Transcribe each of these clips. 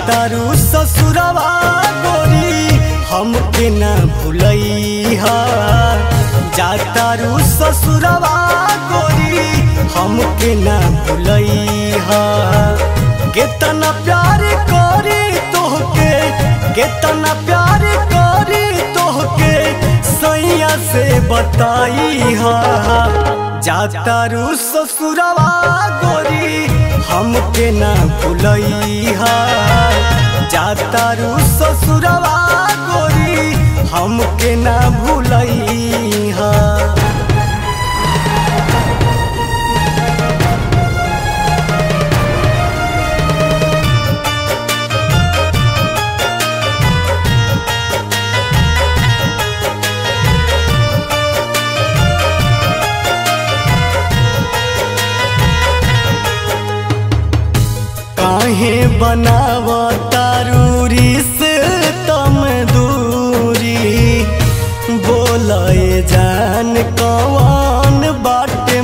जातारू ससुरवा गोरी हमके न भूलैहा जातारू ससुरवा गोरी हमके न भूलैहा केतना प्यार करी तोहके, केतना प्यार करी तोहके, सैया से बताई हा जातारू ससुरवा गोरी हमके ना भूलैहा जातारू ससुरवा गोरी हमके ना भूलैहा काहे बनाव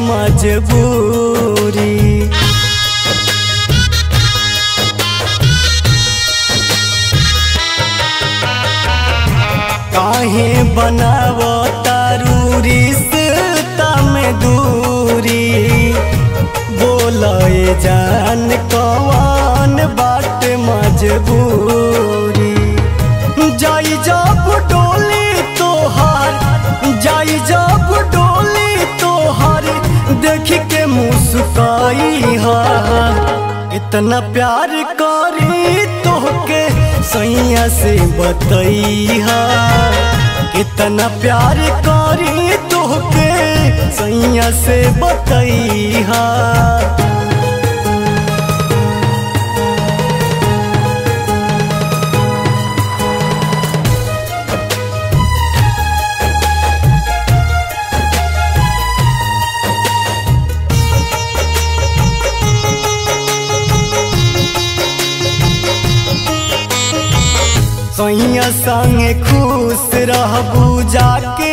मजबूरी। काहे बनाव तारूरी से तम दूरी। बोलए जान कौन बाट मजबूरी। देख के मुस्काई हा इतना प्यार करी तोहके सैया से बतैया इतना प्यार करी तोहके सैया से बतैहा। सैया संगे खुश रहबू जाके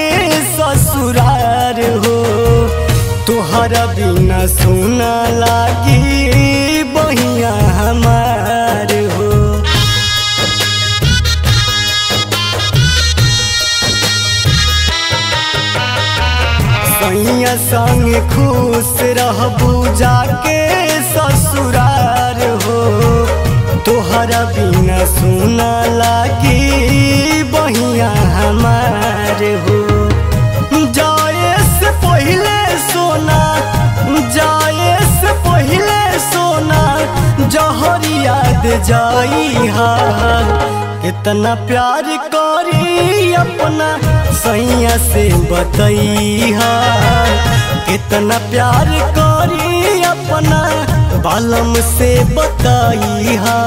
ससुरार हो। तोहरा बिना सुना लागी बहिया हमार हो। सैया संगे खुश रहबू जाके ससुरार हो। तोहरा बिना सुना लगी, बहिया हमार हो। जाए से पहले सोना, जाए से पहले सोना, जहर याद जाई हा कितना प्यार करी अपना सैया से बतैहा कितना प्यार करी अपना बालम से बताइहा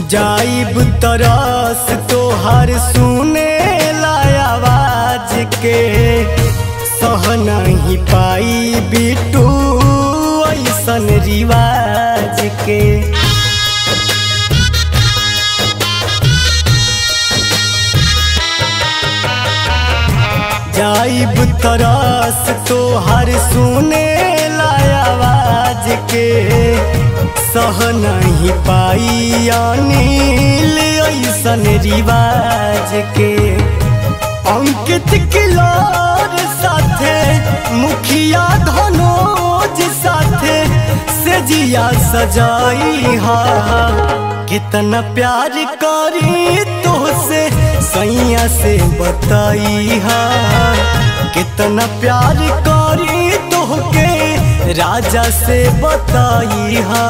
जाइब तरस तोहर सुने आवाज़ के। सह नहीं पाई बिटू ऐसन रिवाज के। जाइब तरस तोहर सुने आवाज़ के। सह नहीं पाई अनिल, ऐसन रिवाज के। अंकित किलार साथे, मुखिया धनोज साथे, से जिया सजाई हा कितना प्यार करी तुझसे, सैया से बताई हा कितना प्यार करी राजा से बताई हा।